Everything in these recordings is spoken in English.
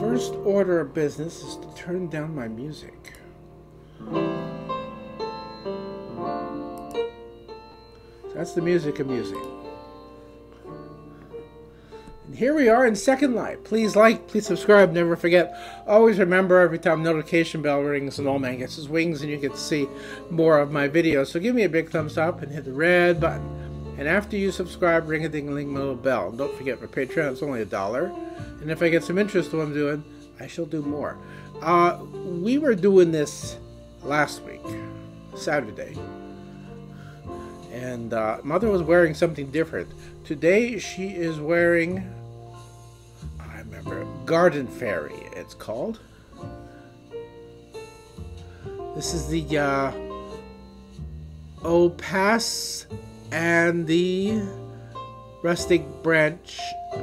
first order of business is to turn down my music. That's the music of music. And here we are in Second Life. Please like, please subscribe, never forget. Always remember every time notification bell rings and all man gets his wings and you get to see more of my videos. So give me a big thumbs up and hit the red button. And after you subscribe, ring a ding ling little bell. Don't forget for Patreon, it's only a dollar. And if I get some interest in what I'm doing, I shall do more. Uh, we were doing this last week, Saturday. And uh, Mother was wearing something different. Today she is wearing, I remember, Garden Fairy, it's called. This is the uh, Opass and the rustic branch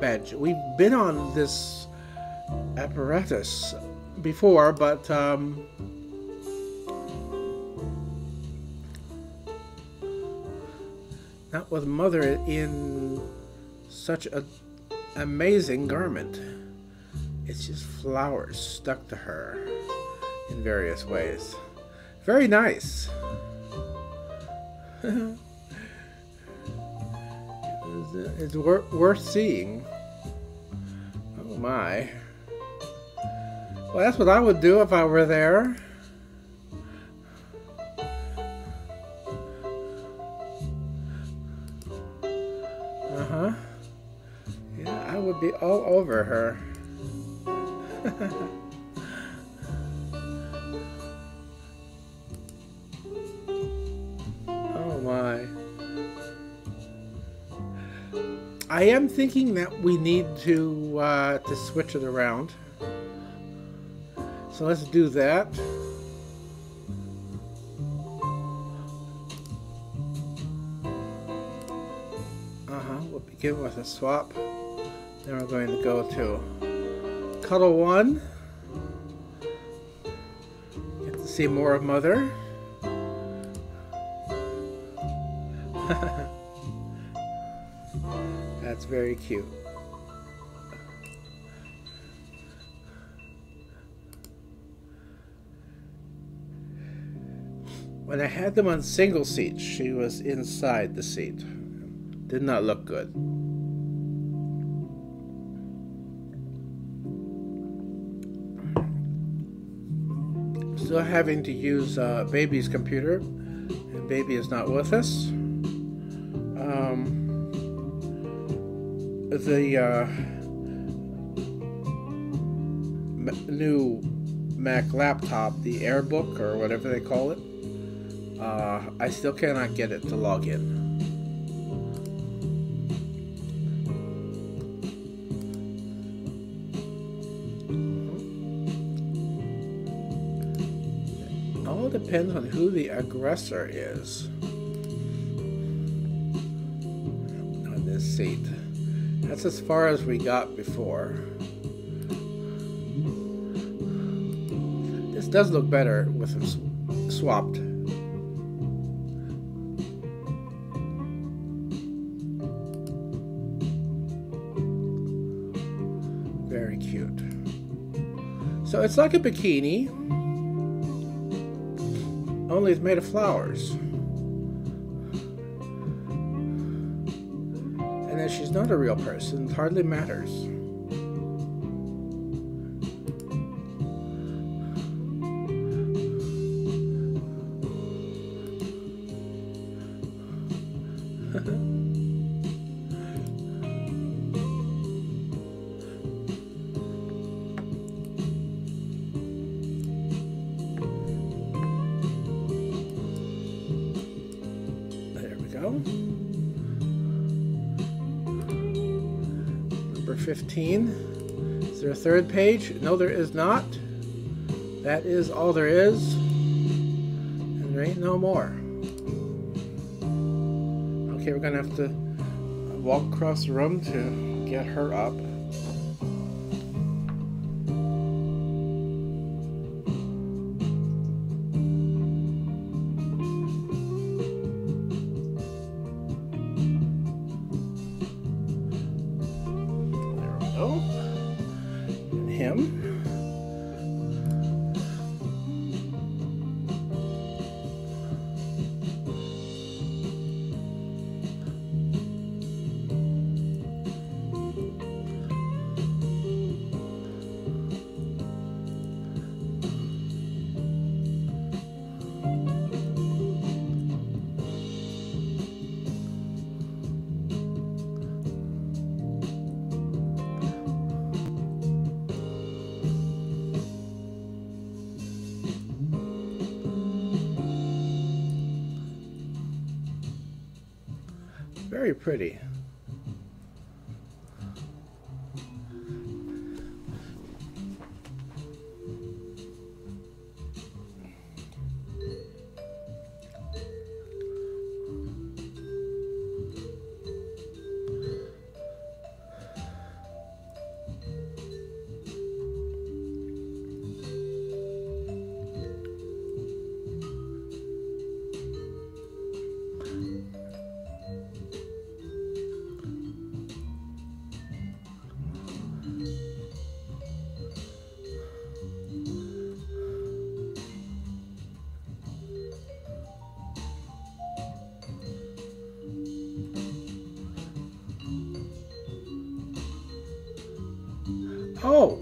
bench. We've been on this apparatus before, but um, not with mother in such an amazing garment. It's just flowers stuck to her in various ways. Very nice. it's wor worth seeing. Oh my. Well, that's what I would do if I were there. Uh-huh. Yeah, I would be all over her. I am thinking that we need to uh, to switch it around. So let's do that. Uh-huh, we'll begin with a swap. Then we're going to go to Cuddle 1. Get to see more of Mother. That's very cute. When I had them on single seats, she was inside the seat. Did not look good. Still having to use uh, baby's computer, and baby is not with us. Um, the uh, new Mac laptop, the AirBook or whatever they call it, uh, I still cannot get it to log in. All depends on who the aggressor is on this seat. That's as far as we got before. This does look better with them swapped. Very cute. So it's like a bikini, only it's made of flowers. That she's not a real person hardly matters. 15. Is there a third page? No, there is not. That is all there is. And there ain't no more. Okay, we're gonna have to walk across the room to get her up. Very pretty.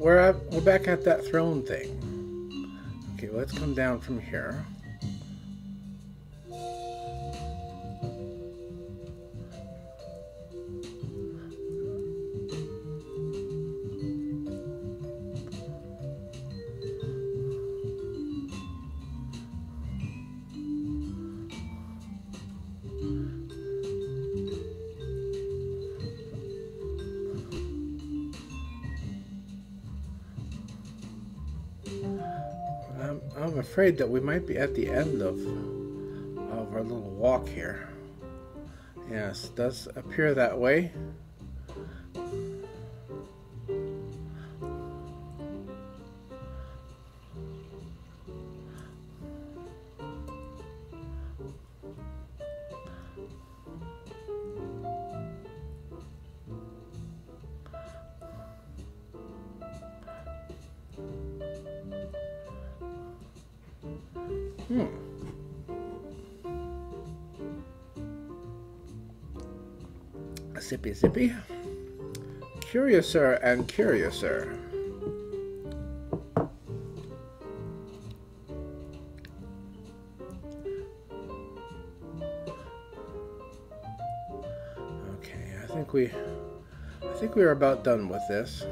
We're at, we're back at that throne thing. Okay, let's come down from here. I'm, afraid that we might be at the end of of our little walk here. Yes, does appear that way. Hmm. Sippy sippy. Curiouser and curiouser. Okay, I think we I think we are about done with this.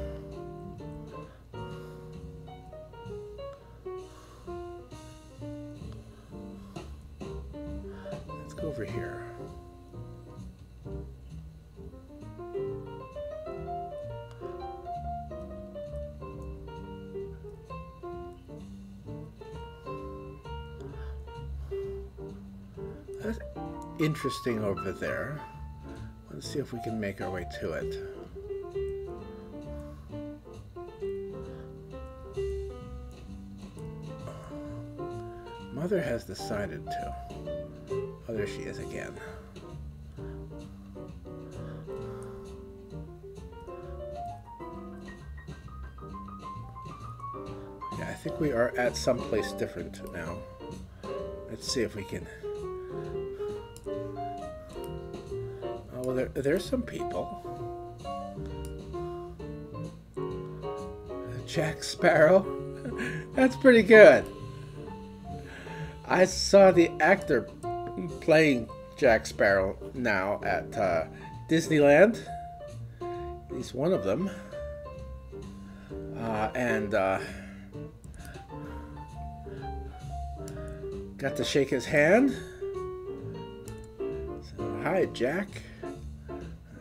Interesting over there. Let's see if we can make our way to it. Mother has decided to. Oh, there she is again. Yeah, I think we are at some place different now. Let's see if we can. Well, there, there's some people. Jack Sparrow. That's pretty good. I saw the actor playing Jack Sparrow now at uh, Disneyland. He's one of them. Uh, and uh, got to shake his hand. So, hi, Jack.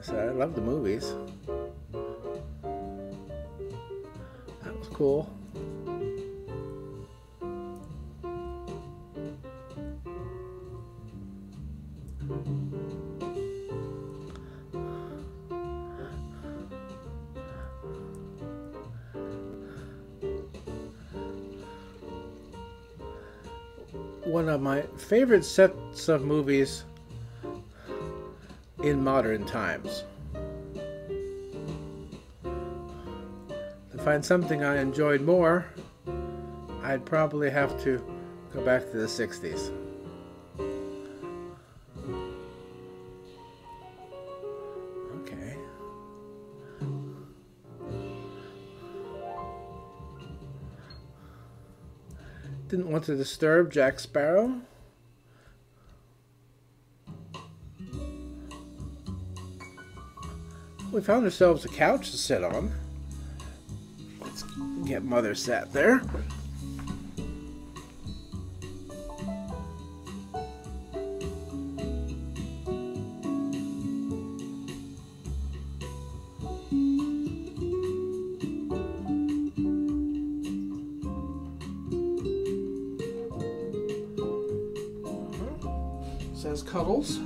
So I love the movies. That was cool. one of my favorite sets of movies in modern times. To find something I enjoyed more, I'd probably have to go back to the 60s. Okay. Didn't want to disturb Jack Sparrow. We found ourselves a couch to sit on. Let's get Mother sat there. Says Cuddles.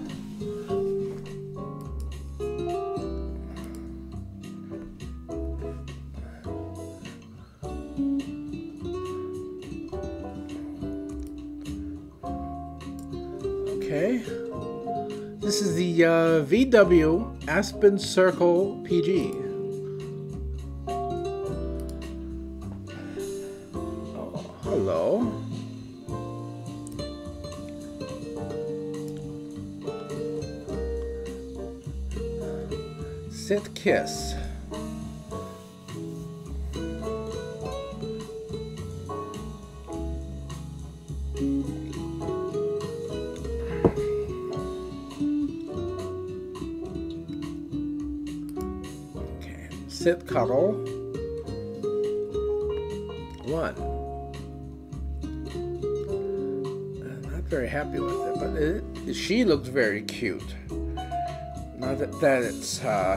VW Aspen Circle PG. Oh, hello. Sit Kiss. Sit cuddle. One. Uh, Not very happy with it, but it, she looks very cute. Not that, that it's uh,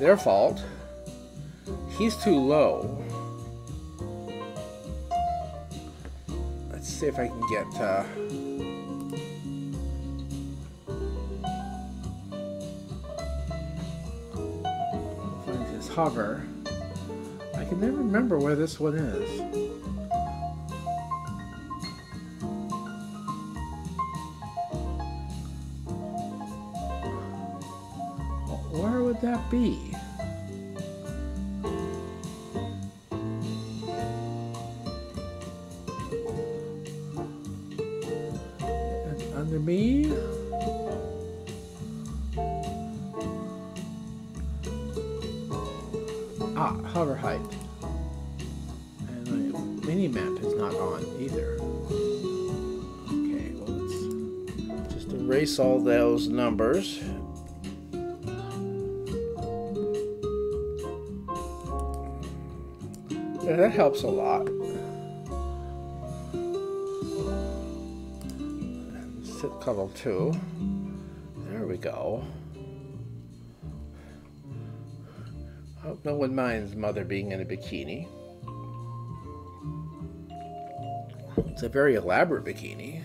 their fault. He's too low. Let's see if I can get. Uh, hover. I can never remember where this one is. Where would that be? Ah, hover height. And my mini map is not on either. Okay, well let's just erase all those numbers. Yeah, that helps a lot. Sit cuddle two. There we go. Hope no one minds mother being in a bikini. It's a very elaborate bikini.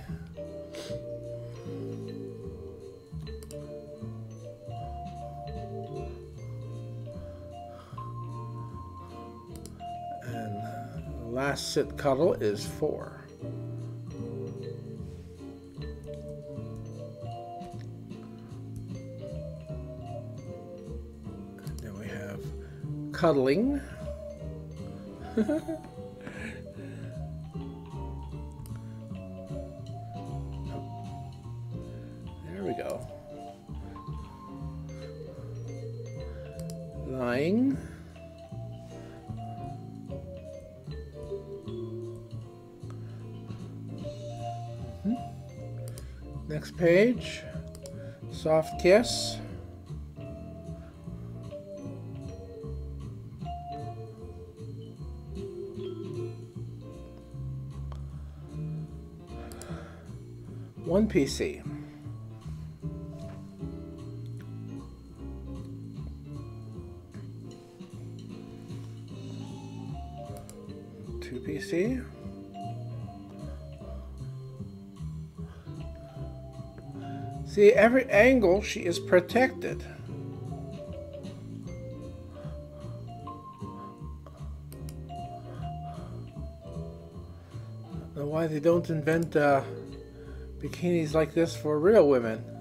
And last sit cuddle is four. Cuddling. there we go. Lying. Mm-hmm. Next page. Soft kiss. One PC. Two PC. See, every angle she is protected. Know why they don't invent uh, bikinis like this for real women?